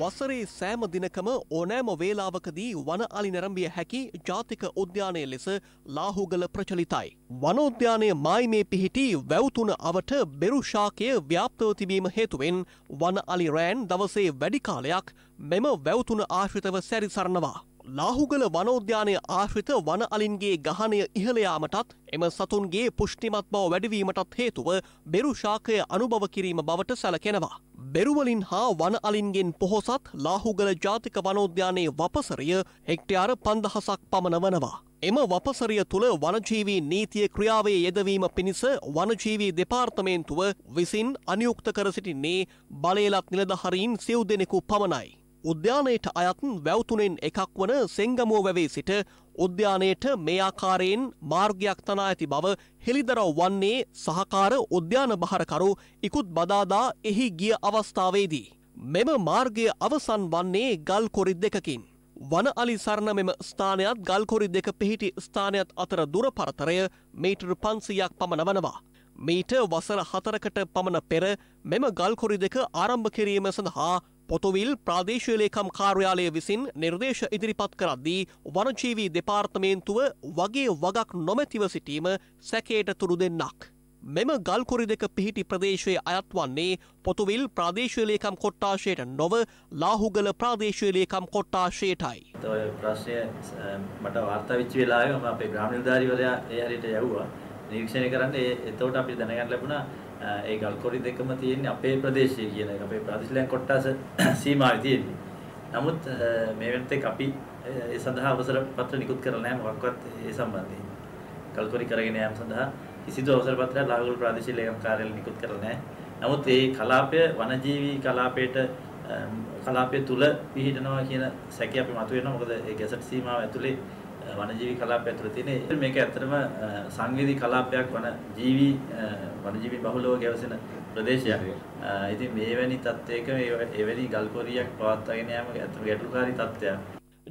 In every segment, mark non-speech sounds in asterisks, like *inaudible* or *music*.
වසරේ සෑම දිනකම ඕනෑම වේලාවකදී වන අලි නැරඹිය හැකි ජාතික උද්‍යානය ලෙස ලාහුගල ප්‍රචලිතයි. වනෝද්‍යානය මායිමේ පිහිටි වැවතුන අවට බෙරුශාකය ව්‍යාප්තව තිබීම හේතුවෙන් වන අලි රෑන් දවසේ වැඩි කාලයක් මෙම වැවතුන ආශ්‍රිතව සැරිසරනවා. ලාහුගල වනෝද්‍යානය ආශ්‍රිත වන අලින්ගේ ගහනය ඉහළයාමටත් එම සතුන්ගේ පුෂ්ටිමත් බව වැඩවීමටත් හේතුව බෙරුශාකය අනුභව කිරීම බවට සැලකෙනවා. බෙරුවලින් හා වන අලින්ගෙන් පොහොසත් ලාහුගල ජාතික වනෝද්‍යානයේ වපසරිය හෙක්ටයාර පන්දහසක් පමණ වනවා. එම වපසරිය තුළ වනජීවී නීතිය ක්‍රියාවේ යෙදවීම පිණිස වනජීවී දෙපාර්තමේන්තුව විසින් අනියුක්ත කර සිටින්නේ බලේලත් නිලදහරීන් සිව් දෙනෙකු පමණයි. උද්‍යානයට අයත් වැවතුනෙන් එකක් වන සෙංගමුව වැවේ සිට උද්‍යානයට මේ ආකාරයෙන් මාර්ගයක් තනා ඇති බව හෙළිදරව් වන්නේ සහකාර උද්‍යාන බහරකරු ඉකුත් බදාදා එහි ගිය අවස්ථාවේදී. මෙම මාර්ගය අවසන් වන්නේ ගල් කොරි දෙකකින්. වන අලි සරණ මෙම ස්ථානයත් ගල්කොරි දෙක පිහිටි ස්ථානයත් අතර දුර පරතරය මීටර් පන්සියක් පමණ වනවා. මීට වසර හතරකට පමණ පෙර මෙම ගල්කොරි දෙක ආරම්භ කිරීම සඳහා පොතුවිල් ප්‍රාදේශලේකම් කාර්යාලය විසින් නිර්දේශ ඉදිරිපත් කරද්දී වනජීවී දෙපාර්තමේන්තුව වගේ වගක් නොමැතිව සිටීම සැකයට තුරු දෙන්නක්. මෙම ගල්කුරි දෙක පිහිටි ප්‍රදේශය අයත් වන්නේ පොතුවිල් ප්‍රාදේශලේකම් කොට්ටාශයට නොව ලාහුගල ප්‍රාදේශලේකම් කොට්ටාශයටයි. ඔය ප්‍රශ්නය මට වාර්තා වෙච්ච වෙලාවේ මම අපේ ග්‍රාම නිලධාරීවරයා ඒ හරියට යවුවා. නිරීක්ෂණය කරන්න ඒ එතකොට අපිට දැනගන්න ලැබුණා ඒ ගල්කොරි දෙකම තියෙන්නේ අපේ ප්‍රදේශයේ කියන එක අපේ ප්‍රාදේශීය කොට්ටාස *clears throat* සීමාවේ තියෙන්නේ. නමුත් මේ වෙනතෙක් අපි ඒ සඳහා අවසර පත්‍ර නිකුත් කරලා නැහැ මොකක්වත් ඒ සම්බන්ධයෙන්. ගල්කොරි කරගෙන යාම සඳහා කිසිදු අවසර පත්‍රයක් ලාගුල් ප්‍රාදේශීය ලේකම් කාර්යාලය නිකුත් කරලා නැහැ. නමුත් මේ කලාපය වනජීවී කලාපයට කලාපය තුල පිහිටනවා කියන සැකය අපි මතුවෙනවා. මොකද ඒ ගැසට් සීමාව ඇතුලේ වනජීවී කලාපය ඇතුළේ තියෙන මේක ඇත්තටම සංවේදී කලාපයක් වන ජීවි වනජීවී බහුලව ගැවසෙන ප්‍රදේශයක්. ඉතින් මේවැනි තත්ත්වයක එවැනි ගල්කොරියක් පවත්වාගෙන යාම ඇත්තම ගැටලුකාරී තත්ත්වයක්.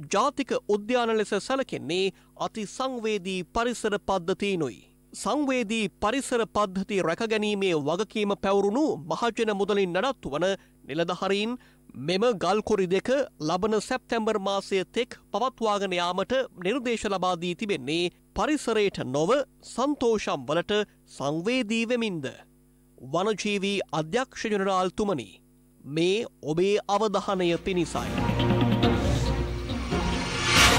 ජාතික උද්‍යාන ලෙස සැලකෙන්නේ අති සංවේදී පරිසර පද්ධතීනුයි. සංවේදී පරිසර පද්ධති රැකගැනීමේ වගකීම පැවරුණු මහජන මුදලින් නඩත්තු වන නිලධහරීන් මෙම ගල්කොරි දෙක ලබන සැප්තැම්බර් මාසය තෙක් පවත්වාගෙන යාමට නිර්දේශ ලබාදී තිබෙන්නේ පරිසරයට නොව සන්තෝෂම් වලට සංවේදී වෙමින්ද. වනජීවී අධ්‍යක්ෂ ජනරාල්තුමනි මේ ඔබේ අවධානය පිණිසයි.